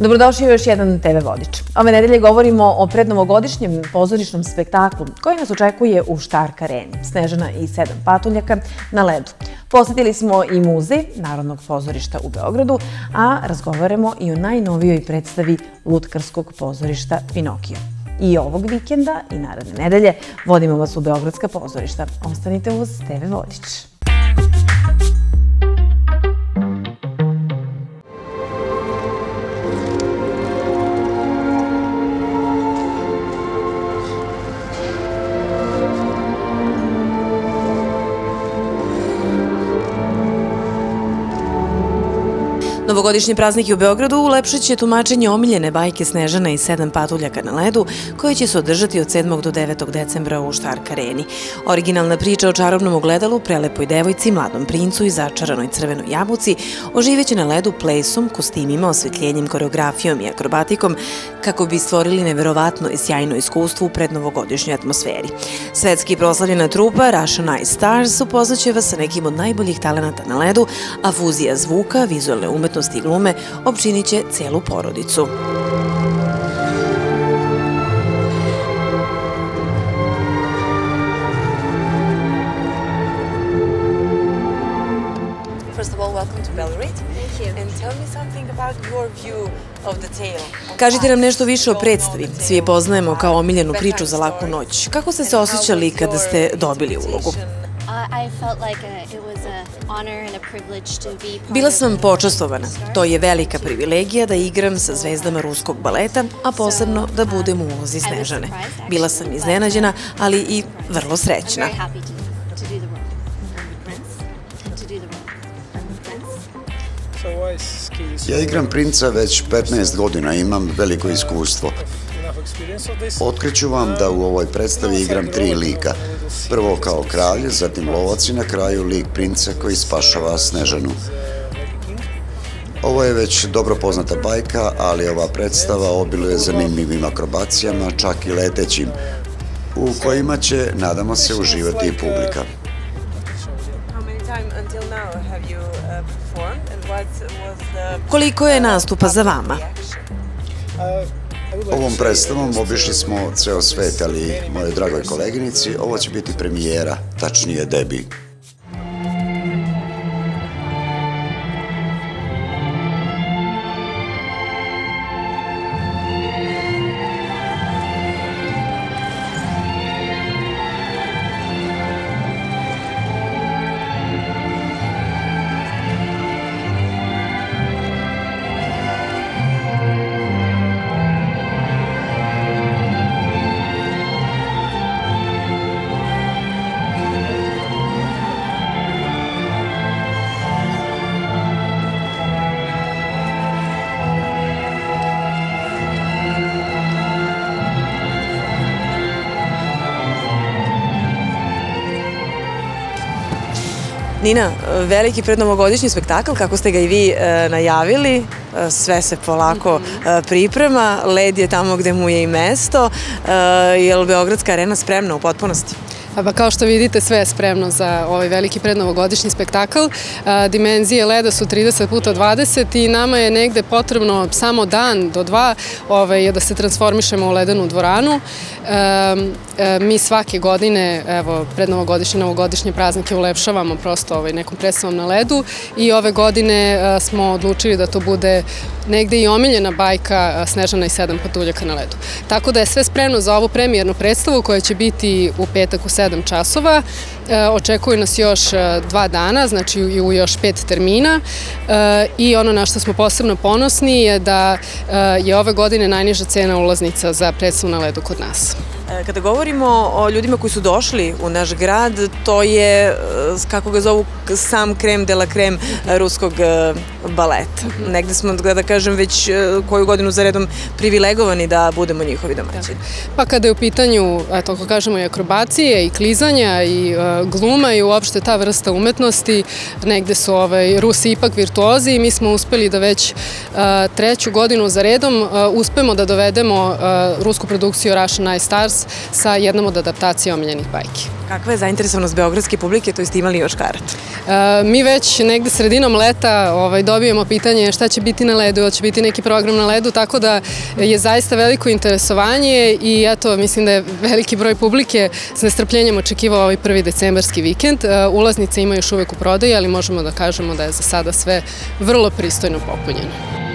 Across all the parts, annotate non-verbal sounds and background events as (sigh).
Dobrodošli u još jedan TV Vodič. Ove nedelje govorimo o prednovogodišnjem pozorišnom spektaklu koji nas očekuje u Štark areni, Snežana i sedam patuljaka na ledu. Posetili smo i muzej Narodnog pozorišta u Beogradu, a razgovaramo i o najnovijoj predstavi Lutkarskog pozorišta Pinokio. I ovog vikenda i naredne nedelje vodimo vas u Beogradska pozorišta. Ostanite uz TV Vodič. Novogodišnji prazniki u Beogradu ulepšat će tumačenje omiljene bajke Snežana i sedam patuljaka na ledu, koje će se održati od 7. do 9. decembra u Štark areni. Originalna priča o čarobnom ogledalu, prelepoj devojci, mladom princu i začaranoj crvenoj jabuci oživeće na ledu plesom, kostimima, osvetljenjem, koreografijom i akrobatikom, kako bi stvorili neverovatno i sjajno iskustvo u prednovogodišnjoj atmosferi. Svetski proslavljena trupa Russian Ice Stars upoznaće vas sa nekim od najboljih talenata na ledu, a fuzija zvuka, vizualne umetnosti umetnosti i glume opčinit će celu porodicu. First of all, welcome to Belgrade. Thank you. And tell me something about your view of the tale. Kažite nam nešto više o predstavi. Svi je poznajemo kao omiljenu priču za laku noć. Kako ste se osjećali kada ste dobili ulogu? Bila sam počastovana. To je velika privilegija da igram sa zvezdama ruskog baleta, a posebno da budem u ulozi Snežane. Bila sam iznenađena, ali i vrlo srećna. Ja igram princa već 15 godina, imam veliko iskustvo. Otkriću vam da u ovoj predstavi igram tri lika. Prvo kao kralj, zatim lovac i na kraju lik princa koji spašava Snežanu. Ovo je već dobro poznata bajka, ali ova predstava obiluje zanimljivim akrobacijama, čak i letećim, u kojima će, nadamo se, uživati i publika. Koliko je nastupa za vama? Ovom predstavom obišli smo ceo svet, ali moje dragoj koleginici, ovo će biti premijera, tačnije debi. Nina, veliki prednovogodišnji spektakl, kako ste ga i vi e, najavili, e, sve se polako mhm. e, priprema, led je tamo gde mu je i mesto, je li Beogradska arena spremna u potpunosti? Pa kao što vidite, sve je spremno za ovaj veliki prednovogodišnji spektakl. Dimenzije leda su 30 puta 20 i nama je negde potrebno samo dan do dva ovaj, da se transformišemo u ledenu dvoranu. Mi svake godine, evo, prednovogodišnje, novogodišnje praznike ulepšavamo prosto ovaj, nekom predstavom na ledu i ove godine smo odlučili da to bude negde i omiljena bajka Snežana i sedam patuljaka na ledu. Tako da je sve spremno za ovu premijernu predstavu koja će biti u petak u 7 časova. E, očekuju nas još e, dva dana, znači u još pet termina e, i ono na što smo posebno ponosni je da je ove godine najniža cena ulaznica za predstavu na ledu kod nas. Kada govorimo o ljudima koji su došli u naš grad, to je, kako ga zovu, sam krem de la krem ruskog baleta. Mhm. Negde smo, da kažem, već koju godinu za redom privilegovani da budemo njihovi domaćini. Pa kada je u pitanju, eto, ako kažemo, i akrobacije, i klizanja, i gluma, i uopšte ta vrsta umetnosti, negde su ovaj, Rusi ipak virtuozi i mi smo uspeli da već treću godinu za redom uspemo da dovedemo rusku produkciju Russian Night Stars sa jednom od adaptacija omiljenih bajki. Kakva je zainteresovanost beogradske publike, to jeste imali još kart? E, mi već negde sredinom leta ovaj, dobijemo pitanje šta će biti na ledu, ili će biti neki program na ledu, tako da je zaista veliko interesovanje i eto, mislim da je veliki broj publike s nestrpljenjem očekivao ovaj prvi decembarski vikend. E, ulaznice ima još uvek u prodaji, ali možemo da kažemo da je za sada sve vrlo pristojno popunjeno.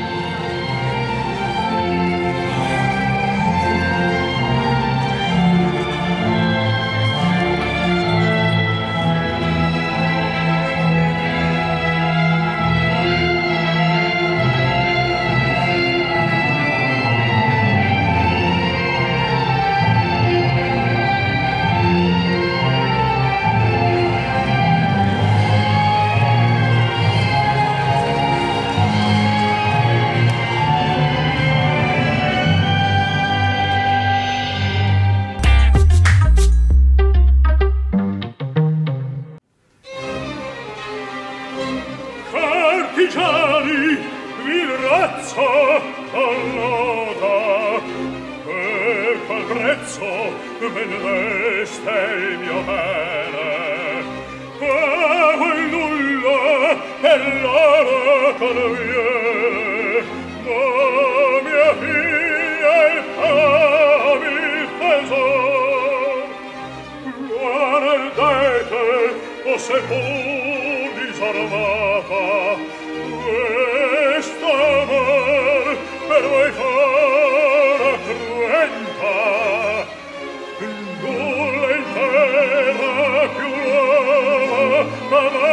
Bravo!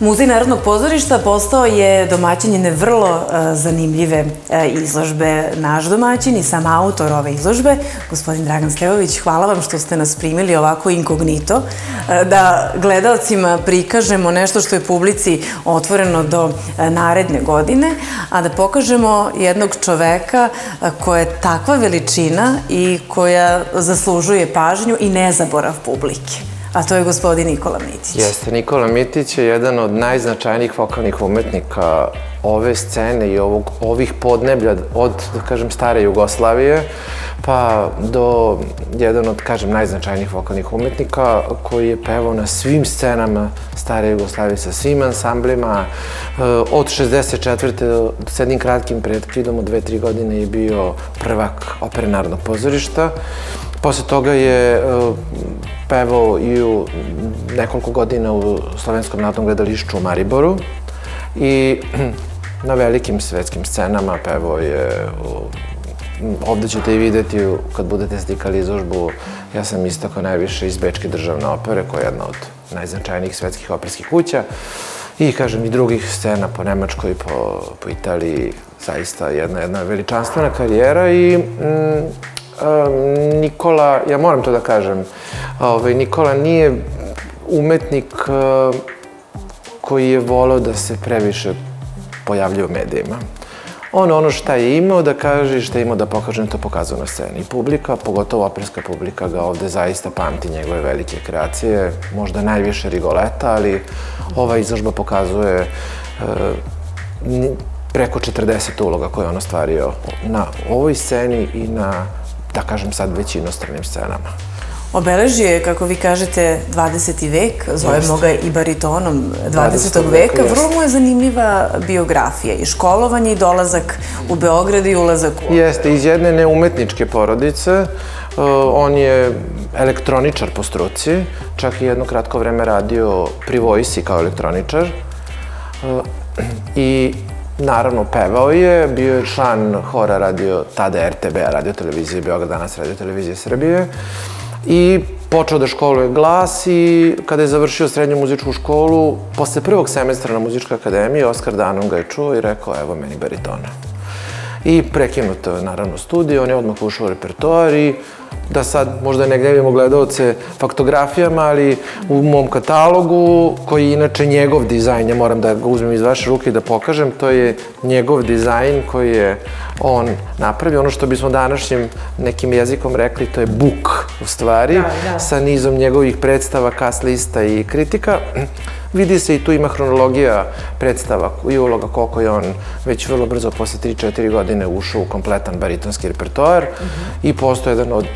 Muzej Narodnog pozorišta postao je domaćin jedne vrlo uh, zanimljive uh, izložbe. Naš domaćin i sam autor ove izložbe, gospodin Dragan Slevović, hvala vam što ste nas primili ovako inkognito, uh, da gledalcima prikažemo nešto što je publici otvoreno do naredne godine, a da pokažemo jednog čoveka koja je takva veličina i koja zaslužuje pažnju i nezaborav publike a to je gospodin Nikola Mitić. Jeste, Nikola Mitić je jedan od najznačajnijih vokalnih umetnika ove scene i ovog, ovih podneblja od, da kažem, stare Jugoslavije, pa do jedan od, kažem, najznačajnijih vokalnih umetnika koji je pevao na svim scenama stare Jugoslavije sa svim ansamblima. E, od 64. s jednim kratkim predkridom od dve, tri godine je bio prvak opere Narodnog pozorišta. Posle toga je e, pevao i u nekoliko godina u Slovenskom narodnom gledališću u Mariboru i (clears throat) na velikim svetskim scenama pevao je u Ovde ćete i videti kad budete slikali izložbu, ja sam istako najviše iz Bečke državne opere, koja je jedna od najznačajnijih svetskih operskih kuća. I, kažem, i drugih scena po Nemačkoj, po, po Italiji, zaista jedna, jedna veličanstvena karijera i mm, Nikola, ja moram to da kažem, ovaj, Nikola nije umetnik koji je volao da se previše pojavljuje u medijima. on ono šta je imao da kaže i šta je imao da pokaže, to pokazao na sceni. Publika, pogotovo operska publika, ga ovde zaista pamti njegove velike kreacije, možda najviše Rigoleta, ali ova izložba pokazuje e, preko 40 uloga koje je on ostvario na ovoj sceni i na, da kažem sad, već inostranim scenama. Obeležio je, kako vi kažete, 20. vek, zovemo ga i baritonom 20. 20. veka. Vrlo mu je zanimljiva biografija i školovanje i dolazak u Beograd i ulazak u... Jeste, iz jedne neumetničke porodice. Uh, on je elektroničar po struci, čak i jedno kratko vreme radio pri vojsi kao elektroničar. Uh, I Naravno, pevao je, bio je član hora radio, tada RTB, radio televizije Beograd, danas radio televizije Srbije i počeo da školuje glas i kada je završio srednju muzičku školu, posle prvog semestra na muzičkoj akademiji, Oskar Danom ga je čuo i rekao, evo meni baritona. I prekinuto je naravno studij, on je odmah ušao u repertoar i da sad možda ne gnevimo gledalce faktografijama, ali u mom katalogu, koji je inače njegov dizajn, ja moram da ga uzmem iz vaše ruke i da pokažem, to je njegov dizajn koji je on napravio. Ono što bismo današnjim nekim jezikom rekli, to je buk u stvari, da, da. sa nizom njegovih predstava, kas lista i kritika. Vidi se i tu ima hronologija predstava i uloga koliko je on već vrlo brzo posle 3-4 godine ušao u kompletan baritonski repertoar mm -hmm. i postoje jedan od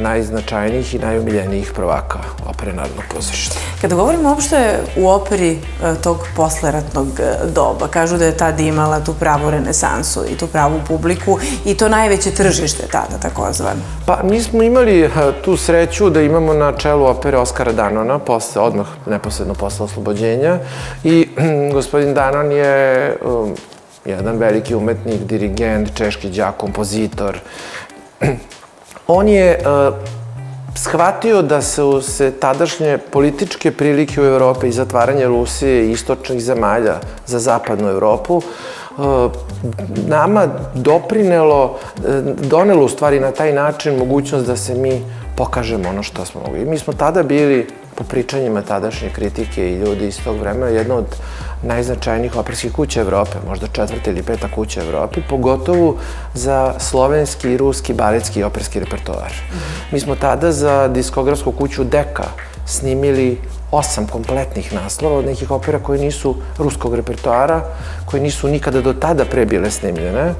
najznačajnijih i najumiljenijih prvaka opere Narodnog pozorišta. Kada govorimo uopšte u operi e, tog posleratnog e, doba, kažu da je tada imala tu pravu renesansu i tu pravu publiku i to najveće tržište tada, takozvano. Pa mi smo imali e, tu sreću da imamo na čelu opere Oskara Danona, posle, odmah neposredno posle oslobođenja i (clears throat) gospodin Danon je um, jedan veliki umetnik, dirigent, češki džak, kompozitor, on je uh, shvatio da su se tadašnje političke prilike u Evropi i zatvaranje Rusije i istočnih zemalja za zapadnu Evropu uh, nama doprinelo, uh, donelo u stvari na taj način mogućnost da se mi pokažemo ono što smo mogli. Mi smo tada bili, po pričanjima tadašnje kritike i ljudi iz tog vremena, jedno od najznačajnijih operskih kuća Evrope, možda četvrta ili peta kuća Evrope, pogotovo za slovenski i ruski baletski i operski repertoar. Mm -hmm. Mi smo tada za diskografsku kuću Deka snimili osam kompletnih naslova od nekih opera koje nisu ruskog repertoara, koje nisu nikada do tada pre bile snimljene.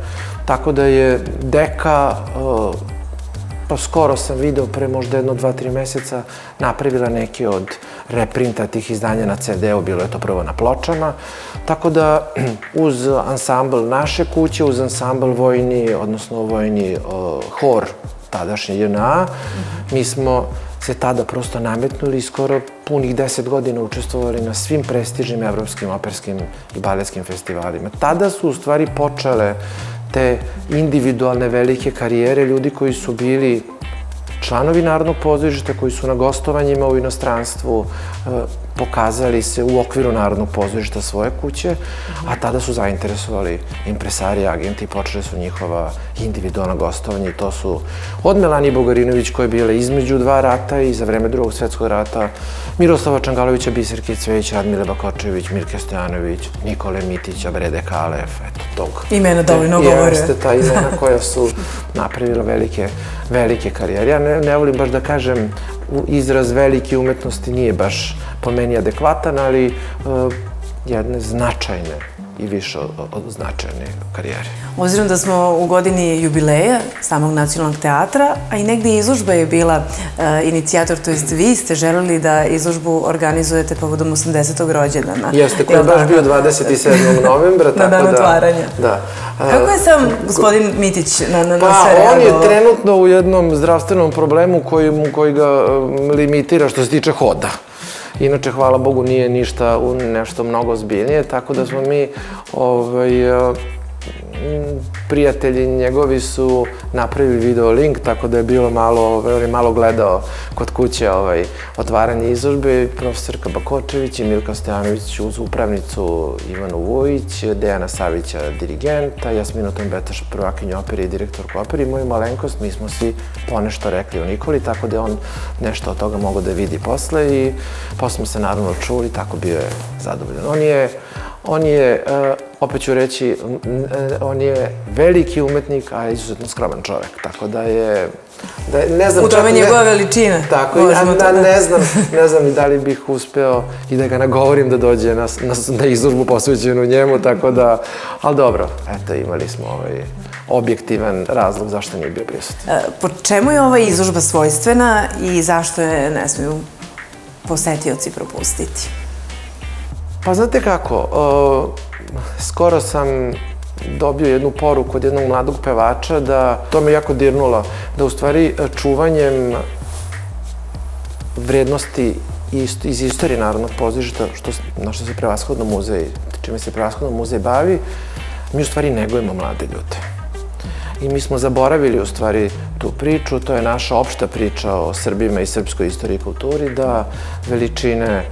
Tako da je Deka uh, pa skoro sam video pre možda jedno, dva, tri meseca napravila neki od reprinta tih izdanja na CD-u, bilo je to prvo na pločama, tako da (clears throat) uz ansambl naše kuće, uz ansambl vojni, odnosno vojni uh, hor tadašnje JNA, mi smo se tada prosto nametnuli i skoro punih deset godina učestvovali na svim prestižnim evropskim operskim i baletskim festivalima. Tada su u stvari počele te individualne velike karijere ljudi koji su bili članovi Narodnog pozorišta koji su na gostovanjima u inostranstvu pokazali se u okviru Narodnog pozorišta svoje kuće, a tada su zainteresovali impresari, agenti i počeli su njihova individualna gostovanja i to su od Melani Bogarinović koja je bila između dva rata i za vreme drugog svetskog rata, Miroslava Čangalovića, Biserke Cveć, Radmile Bakočević, Mirke Stojanović, Nikole Mitića, Brede Kalev, eto tog. Imena dovoljno govore. Jeste ta imena (laughs) koja su napravila velike, velike karijere. Ja ne, ne volim baš da kažem izraz velike umetnosti nije baš po meni adekvatan, ali uh, jedne značajne i više od, od značajne karijere. Obzirom da smo u godini jubileja samog nacionalnog teatra, a i negde izložba je bila uh, inicijator, to jest vi ste želeli da izložbu organizujete povodom 80. rođendana. Jeste, koji je baš bio 27. novembra, (laughs) tako da... Na dan otvaranja. Da. Kako je sam gospodin Mitić na, na, pa, na sve reagovao? on je trenutno u jednom zdravstvenom problemu koji, mu, koji ga um, limitira što se tiče hoda. Inače, hvala Bogu, nije ništa nešto mnogo zbiljnije, tako da smo mi ovaj, prijatelji njegovi su napravili video link, tako da je bilo malo, ovaj, malo gledao kod kuće ovaj, otvaranje izložbe, profesorka Bakočević i Milka Stojanović uz upravnicu Ivanu Vujić, Dejana Savića dirigenta, Jasmina Tombetaš prvakinja opere i direktorka opere i moju malenkost, mi smo svi ponešto rekli o Nikoli, tako da je on nešto od toga mogao da vidi posle i posle smo se naravno čuli, tako bio je zadovoljan. On je On je, opet ću reći, on je veliki umetnik, a izuzetno skroman čovek, tako da je Da, ne znam, U tome njegova ne, veličina. Tako, ja, da, ne znam, ne znam da li bih uspeo i da ga nagovorim da dođe na, na, na izložbu posvećenu njemu, tako da, ali dobro, eto, imali smo ovaj objektivan razlog zašto nije bio prisutan. E, po čemu je ova izložba svojstvena i zašto je ne smiju posetioci propustiti? Pa znate kako, skoro sam dobio jednu poruku od jednog mladog pevača da to me jako dirnulo, da u stvari čuvanjem vrednosti iz istorije Narodnog pozorišta, što, na što se prevashodno muzej, čime se prevashodno muzej bavi, mi u stvari negujemo mlade ljude. I mi smo zaboravili u stvari tu priču, to je naša opšta priča o Srbima i srpskoj istoriji i kulturi, da veličine e,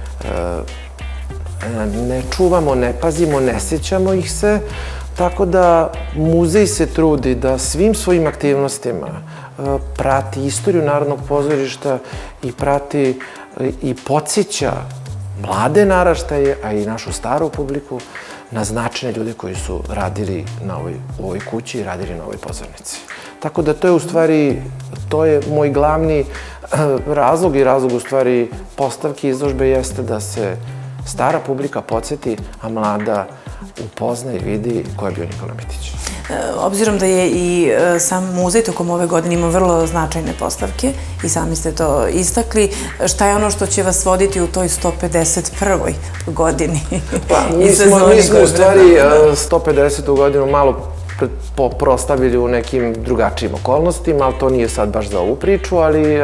ne čuvamo, ne pazimo, ne sećamo ih se, Tako da muzej se trudi da svim svojim aktivnostima e, prati istoriju Narodnog pozorišta i prati e, i podsjeća mlade naraštaje, a i našu staru publiku na značajne ljude koji su radili na ovoj, u ovoj kući i radili na ovoj pozornici. Tako da to je u stvari, to je moj glavni e, razlog i razlog u stvari postavke izložbe jeste da se stara publika podsjeti, a mlada upozna i vidi ko je bio Nikola Mitić. E, obzirom da je i e, sam muzej tokom ove godine imao vrlo značajne postavke i sami ste to istakli, šta je ono što će vas voditi u toj 151. godini? Pa, (laughs) mi smo, mi smo u stvari 150. E, godinu malo prostavili u nekim drugačijim okolnostima, ali to nije sad baš za ovu priču, ali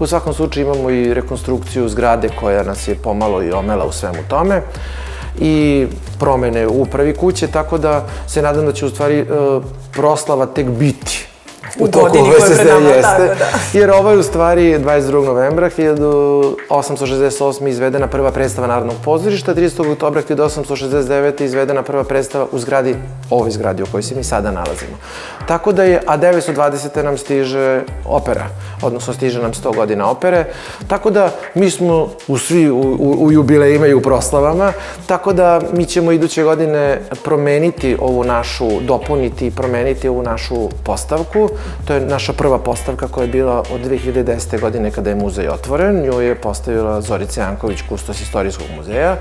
u svakom slučaju imamo i rekonstrukciju zgrade koja nas je pomalo i omela u svemu tome i promene u upravi kuće, tako da se nadam da će u stvari proslava tek biti u godini koja je pred nama, jeste, tako da. Jer ovo je u stvari 22. novembra 1868. izvedena prva predstava Narodnog pozorišta, 30. oktobra 1869. izvedena prva predstava u zgradi, ovoj zgradi u kojoj se mi sada nalazimo. Tako da je, a 920. nam stiže opera, odnosno stiže nam 100 godina opere, tako da mi smo u svi u, u, u jubilejima i u proslavama, tako da mi ćemo iduće godine promeniti ovu našu, dopuniti i promeniti ovu našu postavku, To je naša prva postavka koja je bila od 2010. godine kada je muzej otvoren. Nju je postavila Zorica Janković, kustos istorijskog muzeja.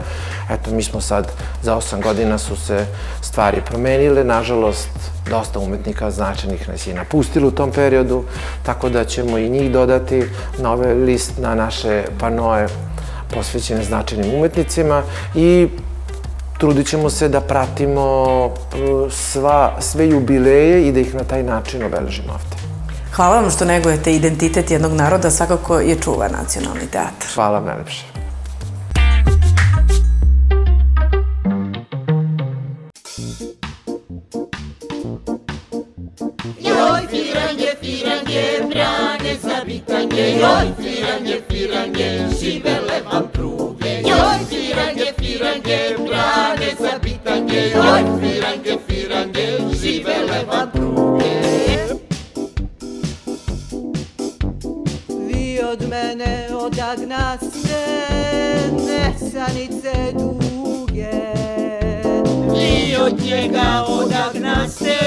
Eto, mi smo sad, za osam godina su se stvari promenile. Nažalost, dosta umetnika značajnih nas je napustilo u tom periodu, tako da ćemo i njih dodati na ove list, na naše panoje posvećene značajnim umetnicima i trudit ćemo se da pratimo sva, sve jubileje i da ih na taj način obeležimo ovde. Hvala vam što negujete identitet jednog naroda, svakako je čuva nacionalni teatr. Hvala vam najlepše. Joj, firange, firange, brane za bitanje, joj, firange, firange, živele joj, firange, firange, živele vam. Vi od mene odagnaste nesanice duge, vi od njega odagnaste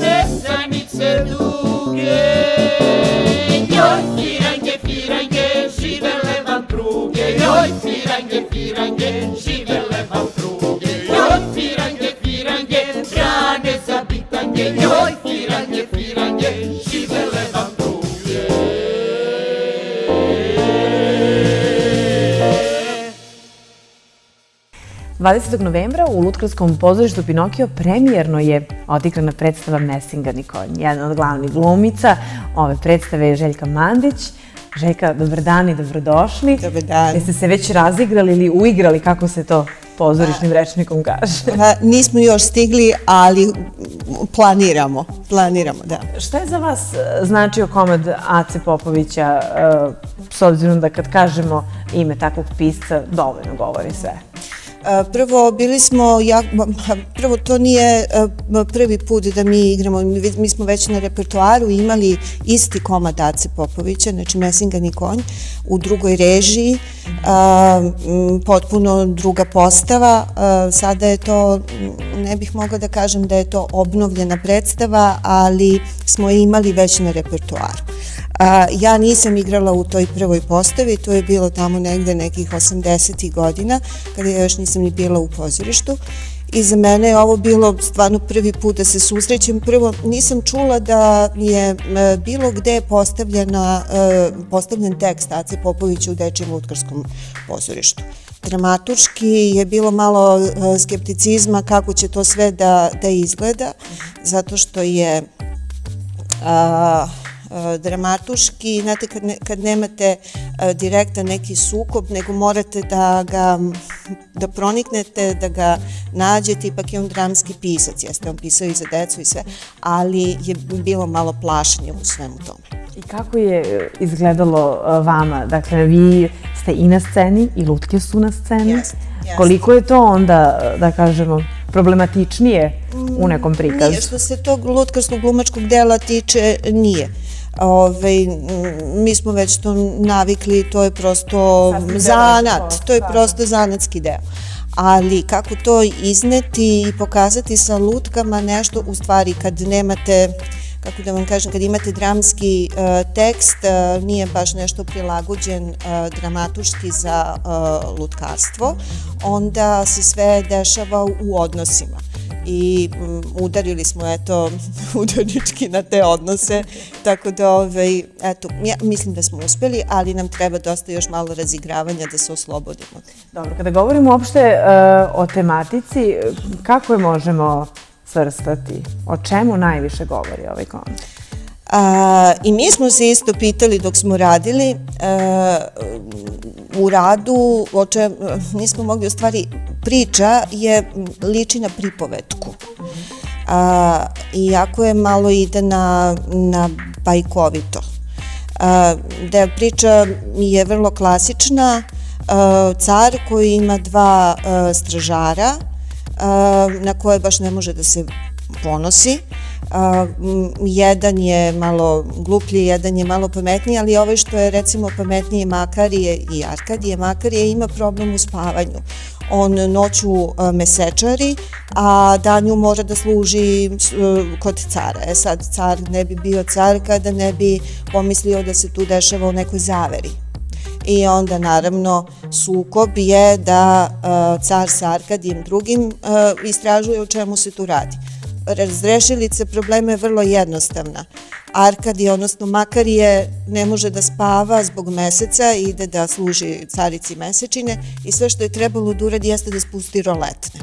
nesanice duge. Joj, firange, firange, živele vam pruge, joj, firange, firange, 20. novembra u Lutkarskom pozorištu Pinokio premijerno je odigrana predstava Messinga Nikolin, jedna od glavnih glumica. Ove predstave je Željka Mandić. Željka, dobar dan i dobrodošli. Dobar dan. Jeste se već razigrali ili uigrali, kako se to pozorišnim rečnikom kaže? Pa, nismo još stigli, ali planiramo, planiramo, da. Šta je za vas e, značio komad Ace Popovića, e, s obzirom da kad kažemo ime takvog pisca, dovoljno govori sve? Prvo, bili smo, ja, prvo to nije prvi put da mi igramo, mi, smo već na repertoaru imali isti komad Dace Popovića, znači Mesingani konj, u drugoj režiji, potpuno druga postava, sada je to, ne bih mogla da kažem da je to obnovljena predstava, ali smo je imali već na repertoaru. A, ja nisam igrala u toj prvoj postavi, to je bilo tamo negde nekih 80. godina, kada ja još nisam ni bila u pozorištu. I za mene je ovo bilo stvarno prvi put da se susrećem. Prvo, nisam čula da je bilo gde postavljena, postavljen tekst Ace Popovića u Dečijem lutkarskom pozorištu. Dramaturški je bilo malo skepticizma kako će to sve da, da izgleda, zato što je a, dramatuški, znate kad, ne, kad nemate eh, direktan neki sukob, nego morate da ga da proniknete, da ga nađete, ipak je on dramski pisac, jeste on pisao i za decu i sve, ali je bilo malo plašanje u svemu tome. I kako je izgledalo eh, vama? Dakle, vi ste i na sceni i lutke su na sceni. Jeste, jeste. Koliko je to onda, da kažemo, problematičnije u nekom prikazu? Nije, što se tog lutkarskog glumačkog dela tiče, nije. Ove, mi smo već to navikli, to je prosto zanat, to je prosto zanatski deo. Ali kako to izneti i pokazati sa lutkama nešto, u stvari kad nemate kako da vam kažem, kad imate dramski uh, tekst, uh, nije baš nešto prilagođen uh, dramatuški za lutkarstvo, onda se sve dešava u odnosima i um, udarili smo eto (laughs) udarnički na te odnose tako da ovaj, eto, ja mislim da smo uspeli ali nam treba dosta još malo razigravanja da se oslobodimo. Dobro, kada govorimo uopšte uh, o tematici, kako je možemo svrstati? O čemu najviše govori ovaj koncert? A, I mi smo se isto pitali dok smo radili a, u radu, o čem nismo mogli u stvari priča je liči na pripovetku. A, iako je malo ide na, na bajkovito. A, da priča je vrlo klasična, a, car koji ima dva a, stražara, a, na koje baš ne može da se ponosi, a, jedan je malo gluplji, jedan je malo pametniji, ali ovaj što je recimo pametnije Makarije i Arkadije, Makarije ima problem u spavanju. On noću mesečari, a danju mora da služi kod cara. E sad, car ne bi bio car kada ne bi pomislio da se tu dešava u nekoj zaveri i onda naravno sukob je da car sa Arkadijem drugim istražuje o čemu se tu radi razrešilica problema je vrlo jednostavna. Arkadije, odnosno Makarije, ne može da spava zbog meseca ide da služi carici mesečine i sve što je trebalo da uradi jeste da spusti roletne.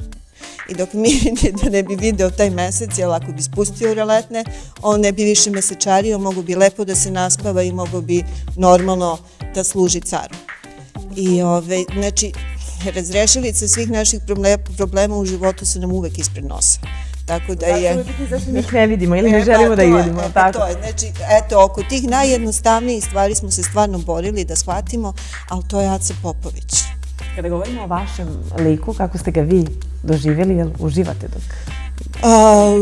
I dok mi da ne bi video taj mesec, jer ako bi spustio roletne, on ne bi više mesečario, mogu bi lepo da se naspava i mogu bi normalno da služi caru. I ove, znači, razrešilica svih naših problema u životu su nam uvek ispred nosa. Tako da je... Zašto mi ih ne vidimo ili ne, želimo da ih vidimo, e, tako? To je, znači, eto, oko tih najjednostavnijih stvari smo se stvarno borili da shvatimo, ali to je Aca Popović. Kada govorimo o vašem liku, kako ste ga vi doživjeli, jel uživate dok A,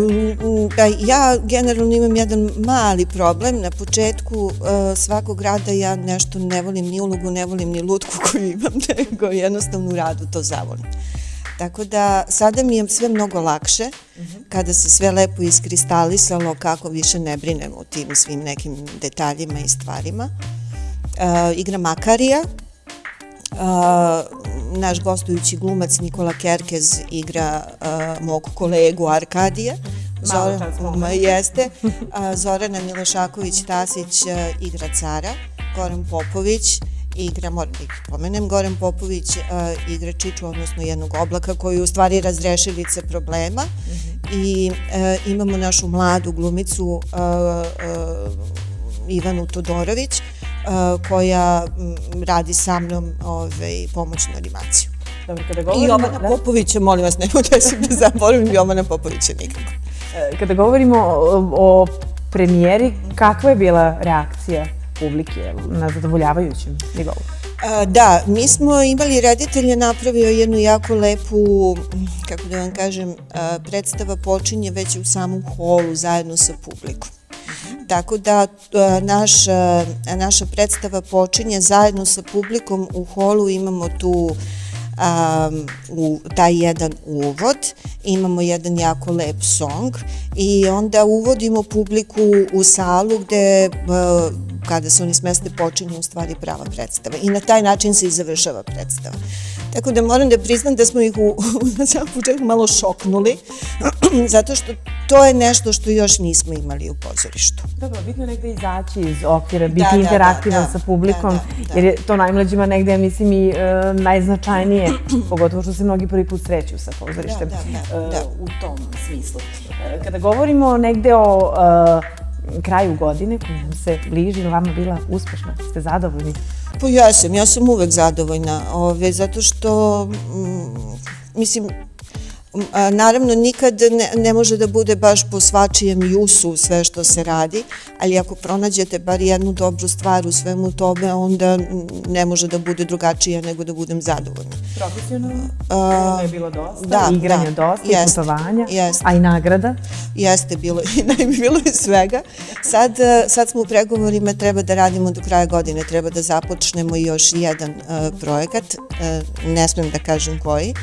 da, ja generalno imam jedan mali problem. Na početku a, svakog rada ja nešto ne volim ni ulogu, ne volim ni lutku koju imam, (laughs) nego jednostavno u radu to zavolim. Tako da sada mi je sve mnogo lakše kada se sve lepo iskristalisalo kako više ne brinem o tim svim nekim detaljima i stvarima. E, igra Makarija, e, naš gostujući glumac Nikola Kerkez igra e, mog kolegu Arkadija. Zora, jeste. Zorana Milošaković-Tasić e, igra cara, Goran Popović igra, moram da ih pomenem, Goran Popović uh, igra Čiču, odnosno jednog oblaka koji u stvari razrešilice problema mm -hmm. i uh, imamo našu mladu glumicu uh, uh, Ivanu Todorović uh, koja m, radi sa mnom ovaj, pomoćnu animaciju. Dobro, kada govorimo... I Jovana da? Popovića, molim vas, da se da zaboravim Jovana Popovića nikako. Kada govorimo o, o premijeri, kakva je bila reakcija publike na zadovoljavajućem nivou? Da, mi smo imali, reditelj je napravio jednu jako lepu, kako da vam kažem, predstava počinje već u samom holu zajedno sa publikom. Tako da naš, naša predstava počinje zajedno sa publikom u holu, imamo tu um, u taj jedan uvod, imamo jedan jako lep song i onda uvodimo publiku u salu gde uh, kada se oni smeste počinje u stvari prava predstava i na taj način se i završava predstava. Tako da moram da priznam da smo ih u, (laughs) na samom početku malo šoknuli, (clears throat) zato što to je nešto što još nismo imali u pozorištu. Dobro, bitno je negde izaći iz okvira, biti da, interaktivan da, da, sa publikom, da, da, da. jer je to najmlađima negde, ja mislim, i e, najznačajnije, (clears throat) pogotovo što se mnogi prvi put sreću sa pozorištem da, da, da, da. E, u tom smislu. E, kada govorimo negde o e, kraju godine, koja nam se bliži, vama bila uspešna? Ste zadovoljni? Pa ja sam, ja sam uvek zadovoljna, ove, zato što, mm, mislim, Naravno, nikad ne, ne može da bude baš po svačijem jusu sve što se radi, ali ako pronađete bar jednu dobru stvar u svemu tome, onda ne može da bude drugačije nego da budem zadovoljna. Profesionalno je bilo dosta, da, igranja da, dosta, jest, putovanja, jest. a i nagrada? Jeste, bilo, najmi (laughs) bilo je svega. Sad, sad smo u pregovorima, treba da radimo do kraja godine, treba da započnemo još jedan uh, projekat, uh, ne smem da kažem koji,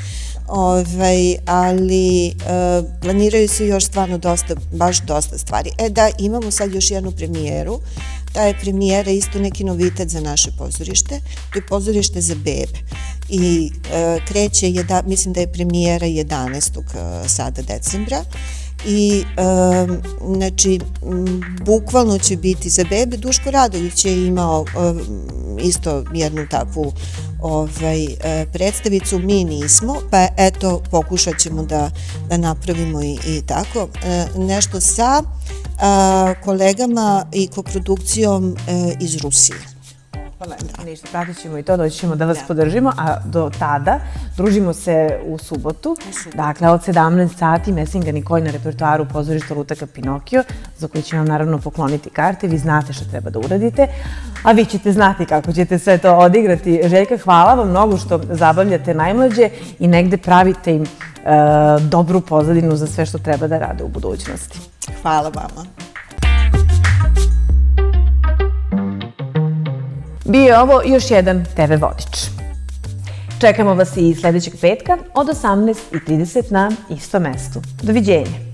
Ovaj, ali e, planiraju se još stvarno dosta, baš dosta stvari. E da, imamo sad još jednu premijeru. Ta je premijera isto neki novitet za naše pozorište. To je pozorište za bebe. I e, kreće, je da, mislim da je premijera 11. E, sada decembra i e, znači bukvalno će biti za bebe Duško Radović je imao e, isto jednu takvu ovaj, e, predstavicu, mi nismo, pa eto pokušat ćemo da, da napravimo i, i tako e, nešto sa a, kolegama i koprodukcijom e, iz Rusije. Pa ništa, pratit ćemo i to, doći ćemo da vas da. podržimo, a do tada družimo se u subotu, dakle od 17 sati Messinga Nikoj na repertoaru pozorišta Lutaka Pinokio, za koji će vam naravno pokloniti karte, vi znate šta treba da uradite, a vi ćete znati kako ćete sve to odigrati. Željka, hvala vam mnogo što zabavljate najmlađe i negde pravite im e, dobru pozadinu za sve što treba da rade u budućnosti. Hvala vama. Bio je ovo još jedan TV vodič. Čekamo vas i sledećeg petka od 18.30 na istom mestu. Doviđenja.